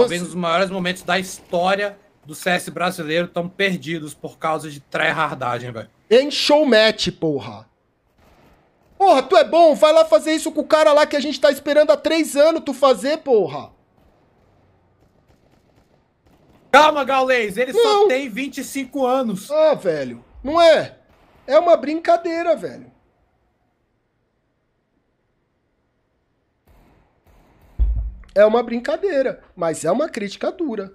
Talvez os maiores momentos da história do CS brasileiro estão perdidos por causa de tryhardagem, velho. Encheu o match, porra. Porra, tu é bom? Vai lá fazer isso com o cara lá que a gente tá esperando há três anos tu fazer, porra. Calma, Gaules, ele não. só tem 25 anos. Ah, velho, não é? É uma brincadeira, velho. É uma brincadeira, mas é uma crítica dura.